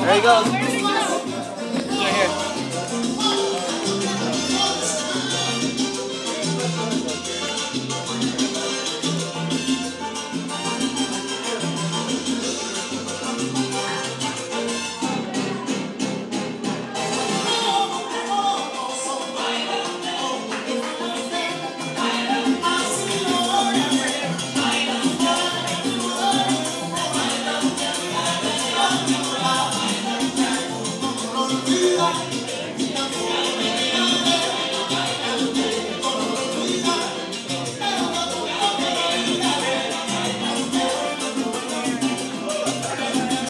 There he goes. you do.